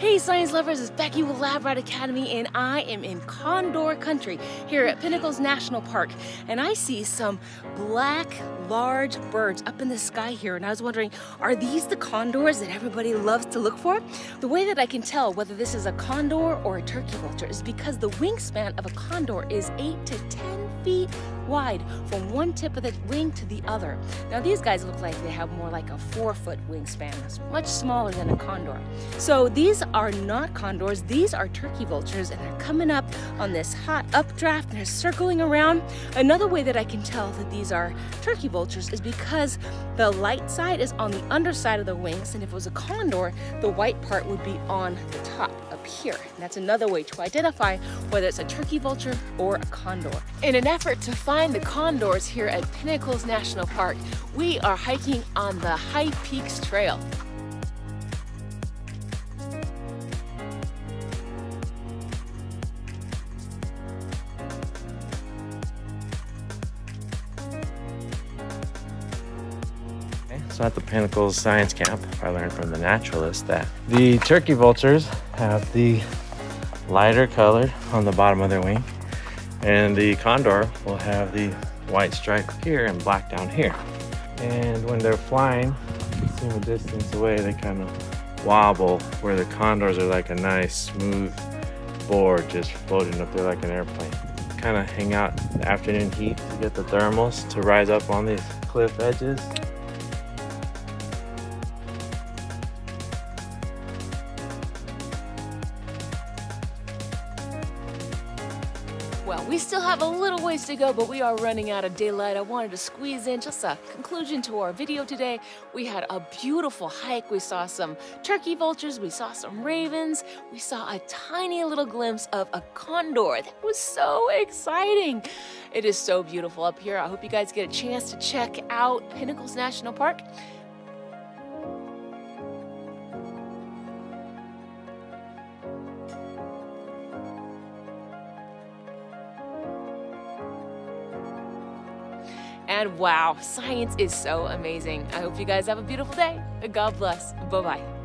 Hey science lovers, it's Becky with Lab Rat Academy and I am in Condor Country here at Pinnacles National Park and I see some black large birds up in the sky here and I was wondering are these the condors that everybody loves to look for? The way that I can tell whether this is a condor or a turkey vulture is because the wingspan of a condor is 8 to 10 feet wide from one tip of the wing to the other. Now these guys look like they have more like a four foot wingspan. It's much smaller than a condor. So these are not condors, these are turkey vultures and they're coming up on this hot updraft and they're circling around. Another way that I can tell that these are turkey vultures is because the light side is on the underside of the wings and if it was a condor, the white part would be on the top up here. And that's another way to identify whether it's a turkey vulture or a condor. In an effort to find the condors here at Pinnacles National Park, we are hiking on the High Peaks Trail. So at the Pinnacles Science Camp, I learned from the naturalist that the turkey vultures have the lighter color on the bottom of their wing, and the condor will have the white stripe here and black down here. And when they're flying, seem a distance away, they kind of wobble, where the condors are like a nice smooth board just floating up there like an airplane. Kind of hang out the afternoon heat to get the thermals to rise up on these cliff edges Well, we still have a little ways to go, but we are running out of daylight. I wanted to squeeze in just a conclusion to our video today. We had a beautiful hike. We saw some turkey vultures, we saw some ravens, we saw a tiny little glimpse of a condor. That was so exciting. It is so beautiful up here. I hope you guys get a chance to check out Pinnacles National Park. And wow, science is so amazing. I hope you guys have a beautiful day. God bless. Bye bye.